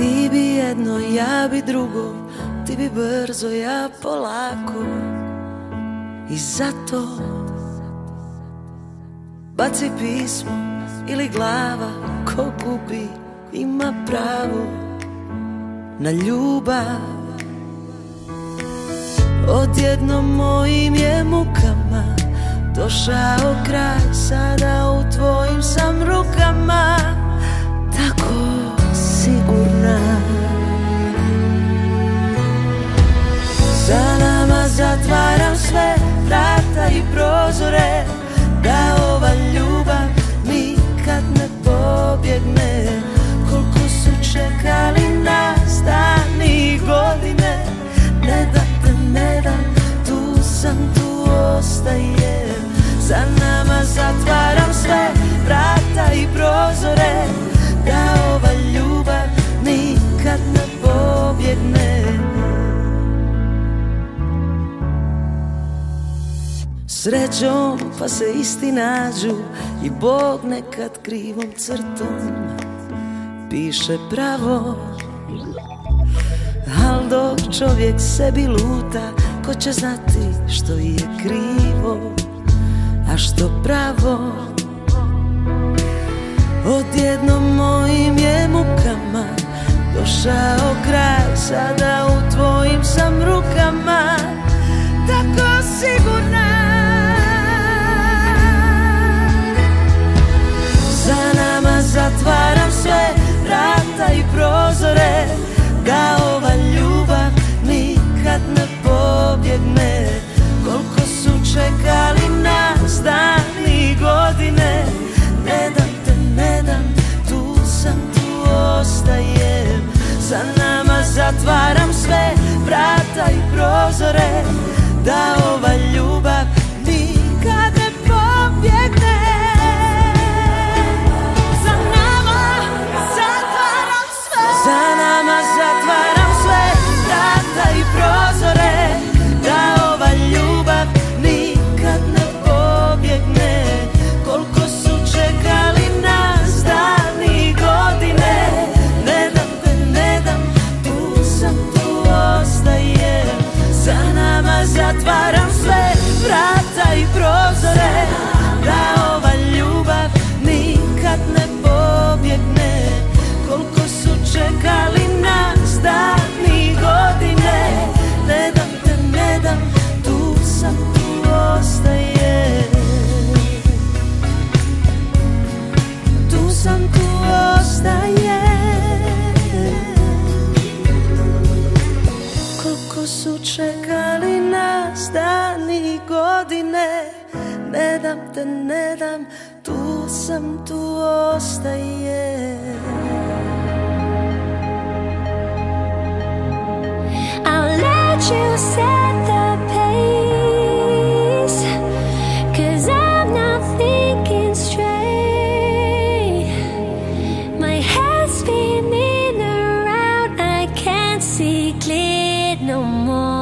Ti bi jedno, ja bi drugo Ti bi brzo, ja polako. I zato Baci pismo ili glava Ko gubi ima pravo Na ljubav. Odjednom mojim je mukama Došao kraj Sada u tvojim sam rukama Srećom pa se isti nađu I Bog nekad krivom crtom. Piše pravo Al dok čovjek sebi luta Ko će znati što je krivo A što pravo. Odjednom mojim je mukama Došao kraj Sada u zatvaram sve vrata i prozore Da ova ljubav nikad ne pobjegne. Koliko su čekali nas dani godine Ne dam te, ne dam, tu sam, tu ostajem. Za nama zatvaram sve vrata i prozore Da čekali nas dani godine. Ne dam te, ne dam, tu sam, tu ostaje I'll let you set the pace Cause I'm not thinking straight. My head's spinning around, I can't see clear no more.